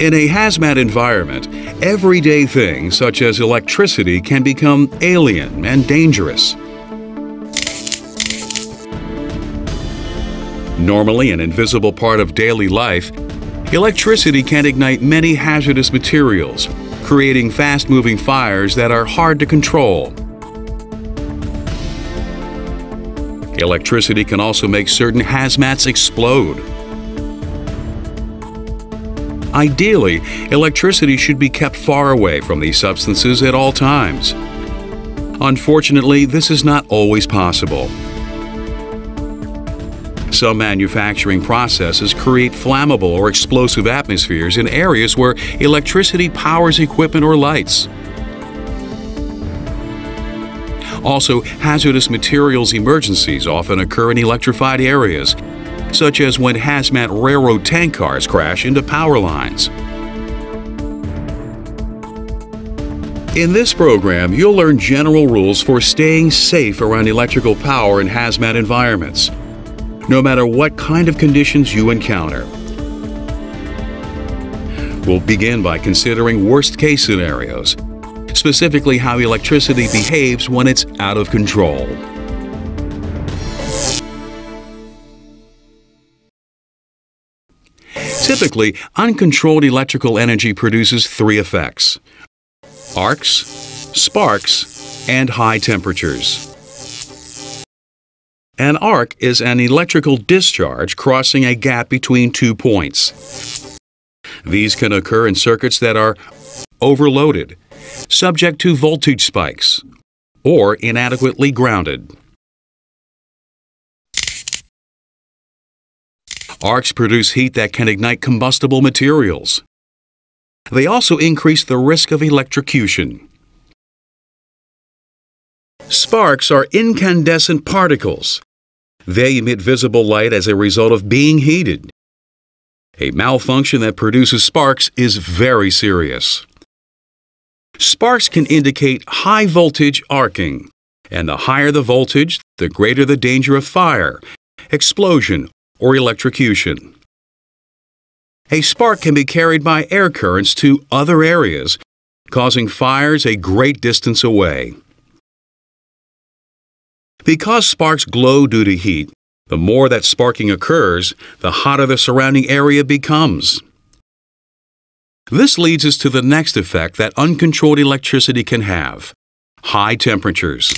In a hazmat environment, everyday things such as electricity can become alien and dangerous. Normally an invisible part of daily life, electricity can ignite many hazardous materials, creating fast-moving fires that are hard to control. Electricity can also make certain hazmats explode. Ideally, electricity should be kept far away from these substances at all times. Unfortunately, this is not always possible. Some manufacturing processes create flammable or explosive atmospheres in areas where electricity powers equipment or lights. Also, hazardous materials emergencies often occur in electrified areas, such as when hazmat railroad tank cars crash into power lines. In this program, you'll learn general rules for staying safe around electrical power in hazmat environments, no matter what kind of conditions you encounter. We'll begin by considering worst-case scenarios, specifically how electricity behaves when it's out of control. Typically, uncontrolled electrical energy produces three effects arcs, sparks, and high temperatures. An arc is an electrical discharge crossing a gap between two points. These can occur in circuits that are overloaded, subject to voltage spikes, or inadequately grounded. Arcs produce heat that can ignite combustible materials. They also increase the risk of electrocution. Sparks are incandescent particles. They emit visible light as a result of being heated. A malfunction that produces sparks is very serious. Sparks can indicate high voltage arcing, and the higher the voltage, the greater the danger of fire, explosion, or electrocution. A spark can be carried by air currents to other areas, causing fires a great distance away. Because sparks glow due to heat, the more that sparking occurs, the hotter the surrounding area becomes. This leads us to the next effect that uncontrolled electricity can have high temperatures.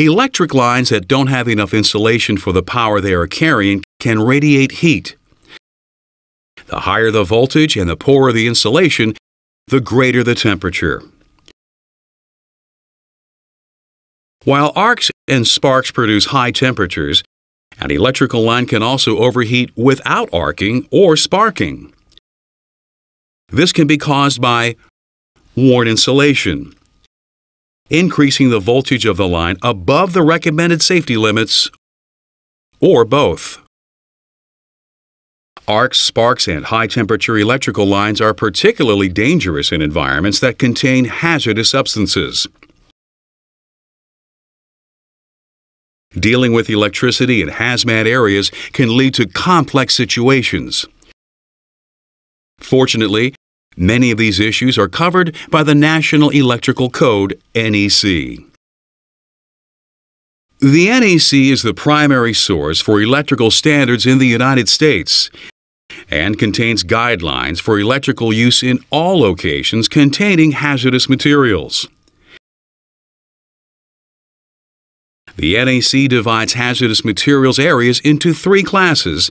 Electric lines that don't have enough insulation for the power they are carrying can radiate heat. The higher the voltage and the poorer the insulation, the greater the temperature. While arcs and sparks produce high temperatures, an electrical line can also overheat without arcing or sparking. This can be caused by worn insulation, increasing the voltage of the line above the recommended safety limits, or both. Arcs, sparks, and high-temperature electrical lines are particularly dangerous in environments that contain hazardous substances. Dealing with electricity in hazmat areas can lead to complex situations. Fortunately, Many of these issues are covered by the National Electrical Code, NEC. The NEC is the primary source for electrical standards in the United States and contains guidelines for electrical use in all locations containing hazardous materials. The NEC divides hazardous materials areas into three classes,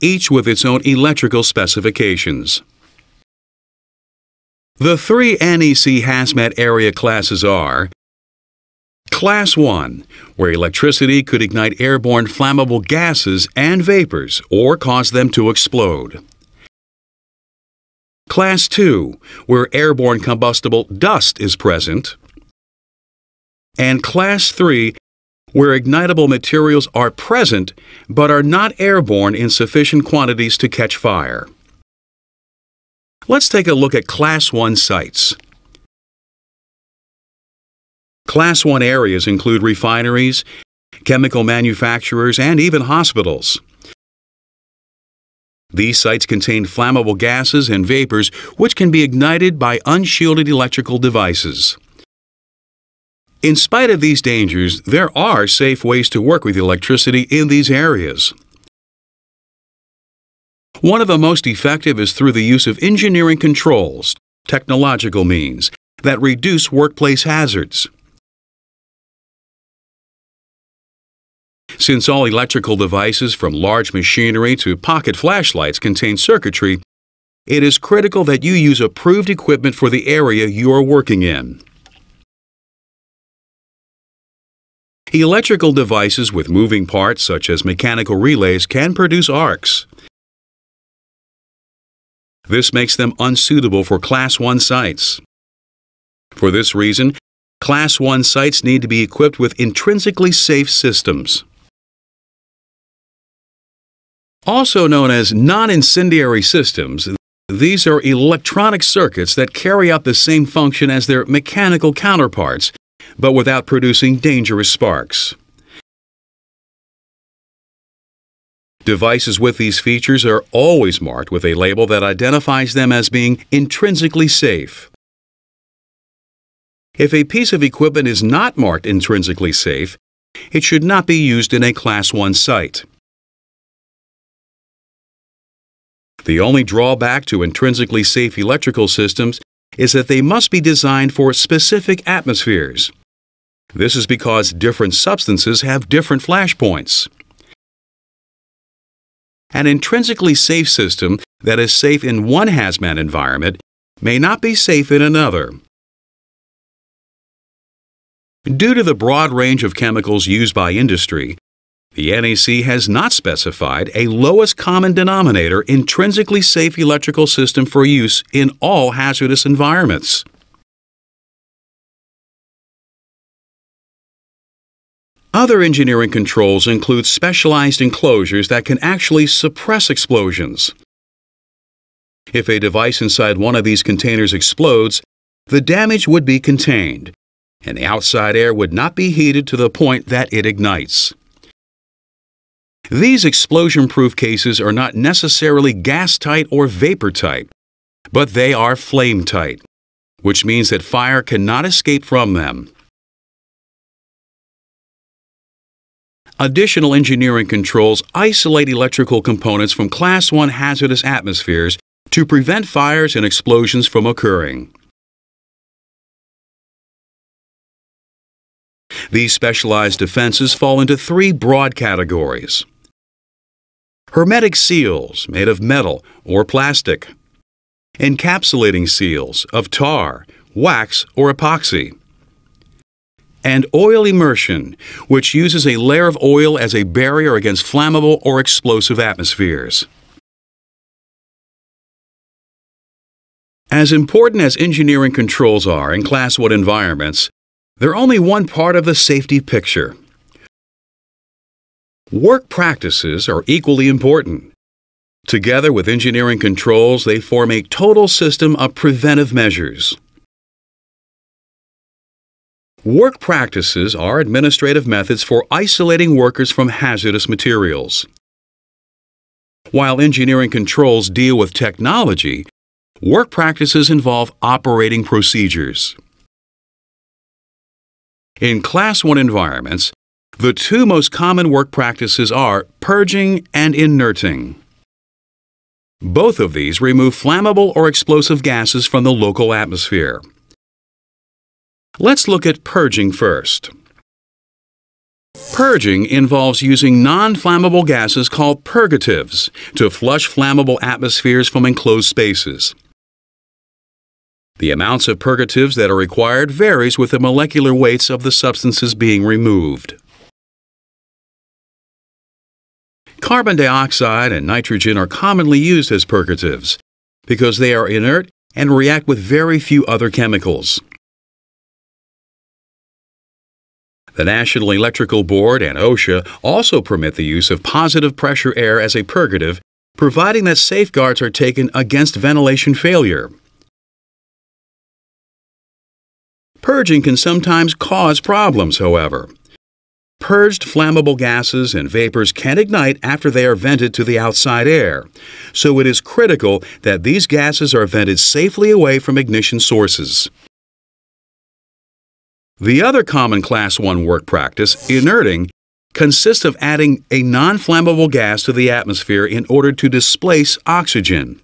each with its own electrical specifications. The three NEC hazmat area classes are Class 1, where electricity could ignite airborne flammable gases and vapors or cause them to explode. Class 2, where airborne combustible dust is present. And Class 3, where ignitable materials are present but are not airborne in sufficient quantities to catch fire. Let's take a look at Class 1 sites. Class 1 areas include refineries, chemical manufacturers, and even hospitals. These sites contain flammable gases and vapors which can be ignited by unshielded electrical devices. In spite of these dangers, there are safe ways to work with electricity in these areas. One of the most effective is through the use of engineering controls, technological means, that reduce workplace hazards. Since all electrical devices from large machinery to pocket flashlights contain circuitry, it is critical that you use approved equipment for the area you are working in. Electrical devices with moving parts such as mechanical relays can produce arcs. This makes them unsuitable for Class 1 sites. For this reason, Class 1 sites need to be equipped with intrinsically safe systems. Also known as non-incendiary systems, these are electronic circuits that carry out the same function as their mechanical counterparts, but without producing dangerous sparks. Devices with these features are always marked with a label that identifies them as being intrinsically safe. If a piece of equipment is not marked intrinsically safe, it should not be used in a Class 1 site. The only drawback to intrinsically safe electrical systems is that they must be designed for specific atmospheres. This is because different substances have different flash points. An intrinsically safe system that is safe in one hazmat environment may not be safe in another. Due to the broad range of chemicals used by industry, the NEC has not specified a lowest common denominator intrinsically safe electrical system for use in all hazardous environments. Other engineering controls include specialized enclosures that can actually suppress explosions. If a device inside one of these containers explodes, the damage would be contained, and the outside air would not be heated to the point that it ignites. These explosion-proof cases are not necessarily gas-tight or vapor-tight, but they are flame-tight, which means that fire cannot escape from them. Additional engineering controls isolate electrical components from Class 1 hazardous atmospheres to prevent fires and explosions from occurring. These specialized defenses fall into three broad categories. Hermetic seals made of metal or plastic. Encapsulating seals of tar, wax, or epoxy. And oil immersion, which uses a layer of oil as a barrier against flammable or explosive atmospheres. As important as engineering controls are in Class 1 environments, they're only one part of the safety picture. Work practices are equally important. Together with engineering controls, they form a total system of preventive measures. Work practices are administrative methods for isolating workers from hazardous materials. While engineering controls deal with technology, work practices involve operating procedures. In Class 1 environments, the two most common work practices are purging and inerting. Both of these remove flammable or explosive gases from the local atmosphere. Let's look at purging first. Purging involves using non-flammable gases called purgatives to flush flammable atmospheres from enclosed spaces. The amounts of purgatives that are required varies with the molecular weights of the substances being removed. Carbon dioxide and nitrogen are commonly used as purgatives because they are inert and react with very few other chemicals. The National Electrical Board and OSHA also permit the use of positive pressure air as a purgative, providing that safeguards are taken against ventilation failure. Purging can sometimes cause problems, however. Purged flammable gases and vapors can ignite after they are vented to the outside air, so it is critical that these gases are vented safely away from ignition sources. The other common Class 1 work practice, inerting, consists of adding a non-flammable gas to the atmosphere in order to displace oxygen.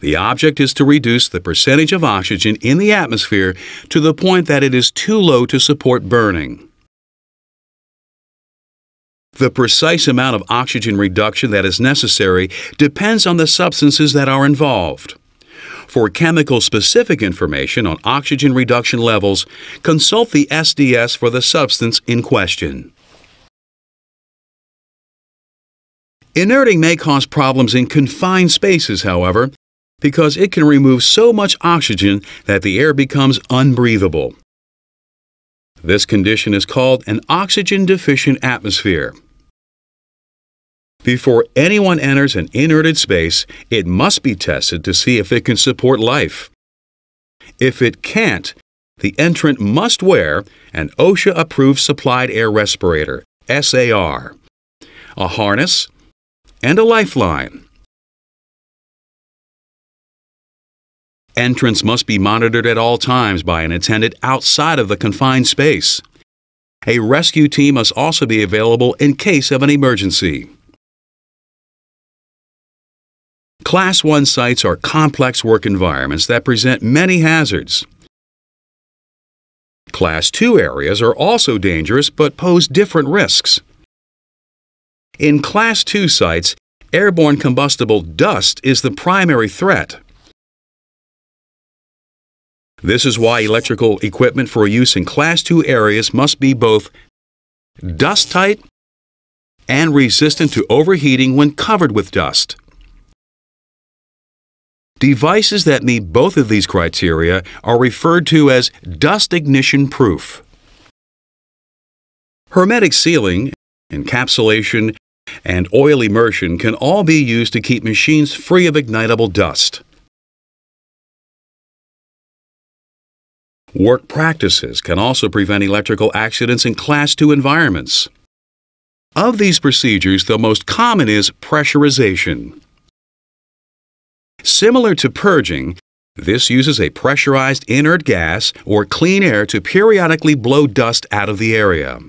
The object is to reduce the percentage of oxygen in the atmosphere to the point that it is too low to support burning. The precise amount of oxygen reduction that is necessary depends on the substances that are involved. For chemical specific information on oxygen reduction levels, consult the SDS for the substance in question. Inerting may cause problems in confined spaces, however, because it can remove so much oxygen that the air becomes unbreathable. This condition is called an oxygen deficient atmosphere. Before anyone enters an inerted space, it must be tested to see if it can support life. If it can't, the entrant must wear an OSHA approved supplied air respirator, SAR, a harness, and a lifeline. Entrants must be monitored at all times by an attendant outside of the confined space. A rescue team must also be available in case of an emergency. Class 1 sites are complex work environments that present many hazards. Class 2 areas are also dangerous but pose different risks. In Class 2 sites, airborne combustible dust is the primary threat. This is why electrical equipment for use in Class 2 areas must be both dust tight and resistant to overheating when covered with dust. Devices that meet both of these criteria are referred to as dust ignition proof. Hermetic sealing, encapsulation, and oil immersion can all be used to keep machines free of ignitable dust. Work practices can also prevent electrical accidents in Class 2 environments. Of these procedures, the most common is pressurization. Similar to purging, this uses a pressurized inert gas or clean air to periodically blow dust out of the area.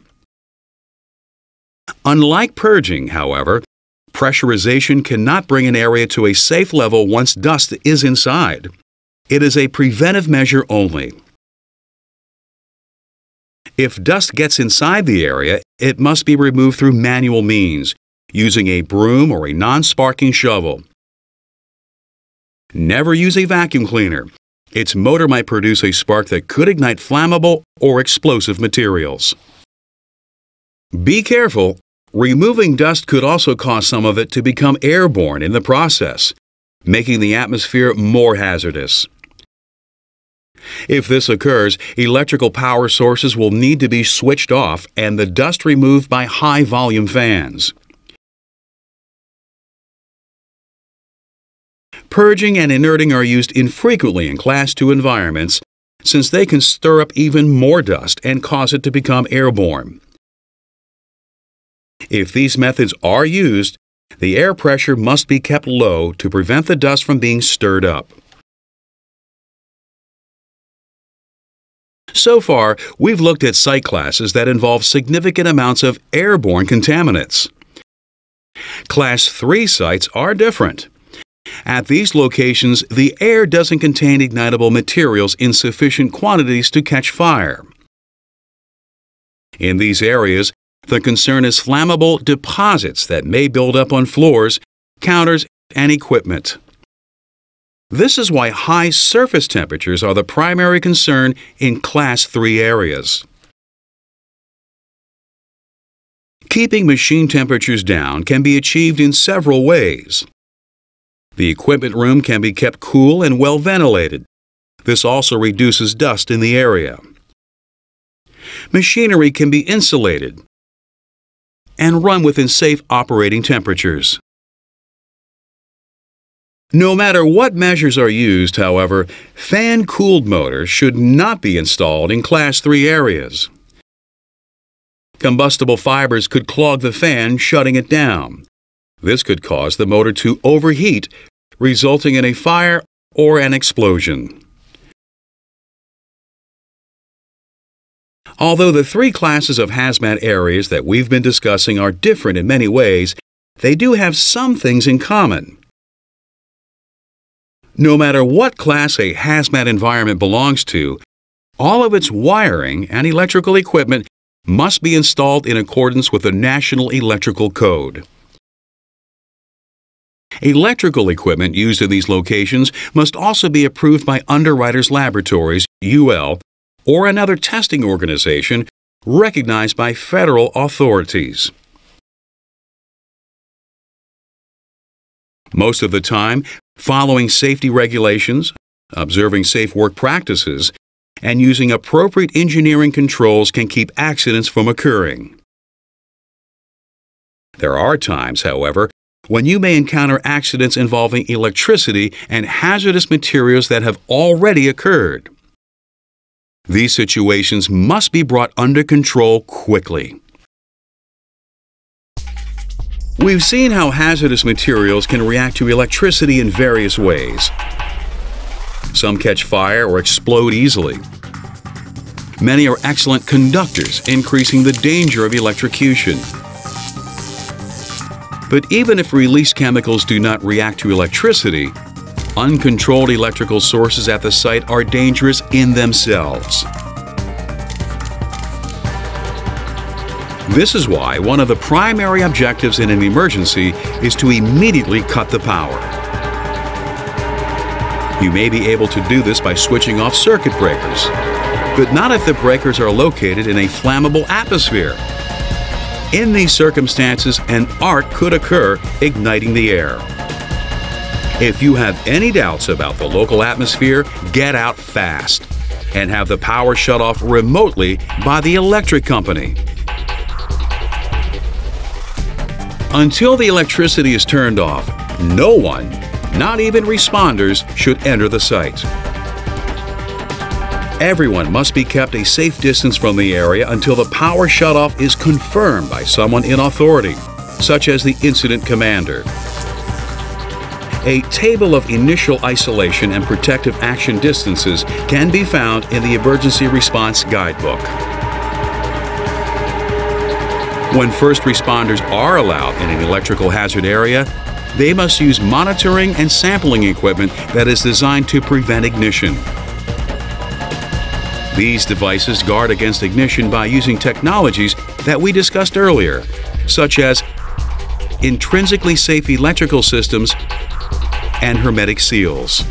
Unlike purging, however, pressurization cannot bring an area to a safe level once dust is inside. It is a preventive measure only. If dust gets inside the area, it must be removed through manual means, using a broom or a non-sparking shovel. Never use a vacuum cleaner. Its motor might produce a spark that could ignite flammable or explosive materials. Be careful. Removing dust could also cause some of it to become airborne in the process, making the atmosphere more hazardous. If this occurs, electrical power sources will need to be switched off and the dust removed by high volume fans. Purging and inerting are used infrequently in Class II environments since they can stir up even more dust and cause it to become airborne. If these methods are used, the air pressure must be kept low to prevent the dust from being stirred up. So far, we've looked at site classes that involve significant amounts of airborne contaminants. Class 3 sites are different. At these locations, the air doesn't contain ignitable materials in sufficient quantities to catch fire. In these areas, the concern is flammable deposits that may build up on floors, counters, and equipment. This is why high surface temperatures are the primary concern in Class 3 areas. Keeping machine temperatures down can be achieved in several ways. The equipment room can be kept cool and well ventilated. This also reduces dust in the area. Machinery can be insulated and run within safe operating temperatures. No matter what measures are used, however, fan cooled motors should not be installed in Class 3 areas. Combustible fibers could clog the fan, shutting it down. This could cause the motor to overheat, resulting in a fire or an explosion. Although the three classes of hazmat areas that we've been discussing are different in many ways, they do have some things in common. No matter what class a hazmat environment belongs to, all of its wiring and electrical equipment must be installed in accordance with the National Electrical Code. Electrical equipment used in these locations must also be approved by Underwriters Laboratories, UL, or another testing organization recognized by federal authorities. Most of the time, following safety regulations, observing safe work practices, and using appropriate engineering controls can keep accidents from occurring. There are times, however, when you may encounter accidents involving electricity and hazardous materials that have already occurred. These situations must be brought under control quickly. We've seen how hazardous materials can react to electricity in various ways. Some catch fire or explode easily. Many are excellent conductors, increasing the danger of electrocution. But even if released chemicals do not react to electricity, uncontrolled electrical sources at the site are dangerous in themselves. This is why one of the primary objectives in an emergency is to immediately cut the power. You may be able to do this by switching off circuit breakers, but not if the breakers are located in a flammable atmosphere. In these circumstances, an arc could occur, igniting the air. If you have any doubts about the local atmosphere, get out fast and have the power shut off remotely by the electric company. Until the electricity is turned off, no one, not even responders, should enter the site. Everyone must be kept a safe distance from the area until the power shutoff is confirmed by someone in authority, such as the incident commander. A table of initial isolation and protective action distances can be found in the Emergency Response Guidebook. When first responders are allowed in an electrical hazard area, they must use monitoring and sampling equipment that is designed to prevent ignition. These devices guard against ignition by using technologies that we discussed earlier, such as intrinsically safe electrical systems and hermetic seals.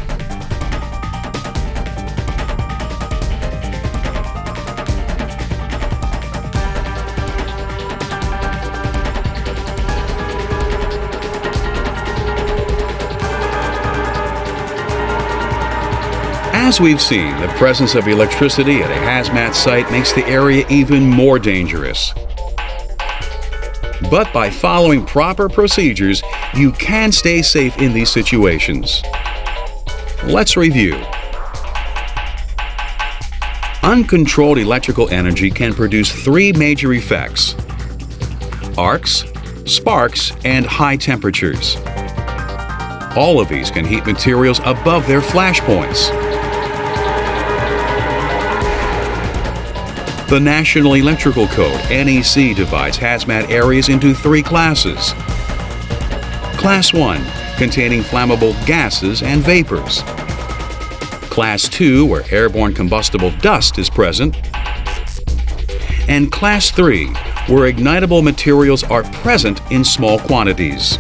As we've seen, the presence of electricity at a hazmat site makes the area even more dangerous. But by following proper procedures, you can stay safe in these situations. Let's review. Uncontrolled electrical energy can produce three major effects arcs, sparks, and high temperatures. All of these can heat materials above their flash points. The National Electrical Code, NEC, divides hazmat areas into three classes. Class 1, containing flammable gases and vapors. Class 2, where airborne combustible dust is present. And Class 3, where ignitable materials are present in small quantities.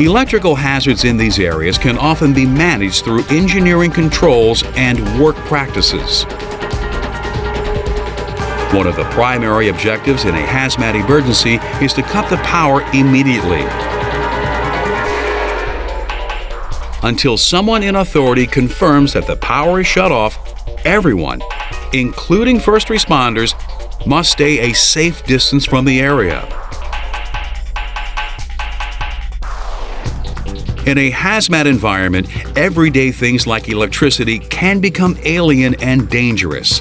Electrical hazards in these areas can often be managed through engineering controls and work practices. One of the primary objectives in a hazmat emergency is to cut the power immediately. Until someone in authority confirms that the power is shut off, everyone, including first responders, must stay a safe distance from the area. In a hazmat environment, everyday things like electricity can become alien and dangerous.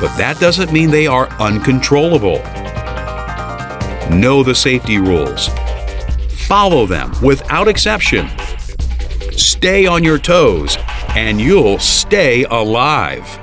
But that doesn't mean they are uncontrollable. Know the safety rules. Follow them without exception. Stay on your toes, and you'll stay alive.